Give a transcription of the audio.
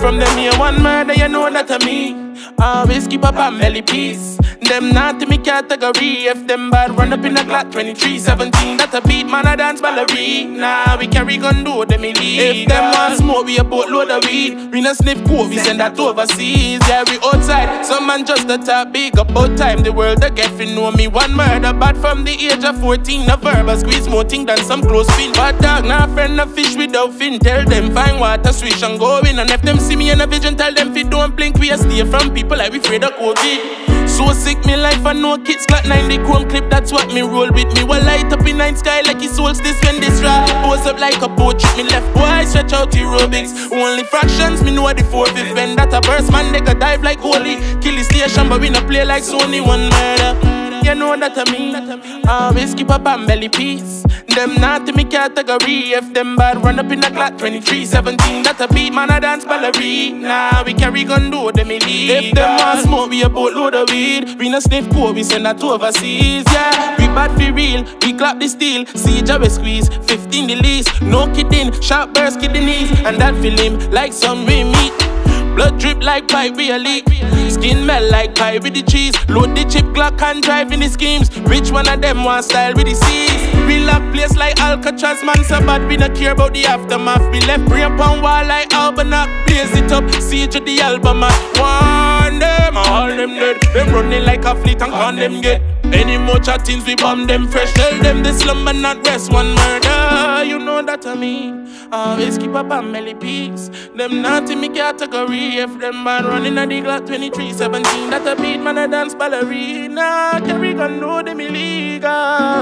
From them here one murder, you know that a me. Always keep up a belly piece. Them not to me category. If them bad, run up in a Glock 23, 17. That a beat, man, a dance ballerina. We carry gun do them illegal. If them want smoke, we a boatload of weed. We no sniff coke, we send that overseas. Yeah, we outside. Some man just a top big about time. The world a get fi know me. One murder, bad from the age of 14. A verbal squeeze more thing than some close fin. But dog, nah friend, a fish without fin. Tell them find water, swish and go in. And if them see me in a vision, tell them fi don't blink. We a stay from people like we afraid of COVID. So sick, me life and no kids got 90 chrome clip, that's what me roll with me. Will light up in night sky like his solstice when this rap pose up like a boat trip. Me left boy stretch out aerobics. Only fractions, me know the four fifth when that a burst man, they got dive like holy. Kill the station, but we no play like Sony one murder. You know that I mean. Always keep up on belly piece. Them not to me category. If them bad, run up in a Glock 23, 17. That a beat, man, a dance ballerina. We carry gun do them illegal. If them want smoke, we a boatload of weed. We no sniff coke, we send that to overseas. Yeah, we bad for real. We clap the steel. See we squeeze. 15 the least. No kidding. Sharp burst kidneys. And that feel him like some we meat. Blood drip like pipe, we a leak. Skin melt like pie with the cheese. Load the chip Glock and drive in the schemes. Which one of them want style with the seas. We lock place like Alcatraz, man, so bad we not care about the aftermath. We left brain on wall like Albanak. Blaze it up, see to the album. One them, all them dead. Them running like a fleet and con them get. Any more chattings, we bomb them fresh. Tell them this slumber not rest. One murder, you know that Mean. Always keep up on belly peace. Them not in me category. If them man running a the Glock 23, 17, that a beat man a dance ballerina. Carry gun, know them illegal.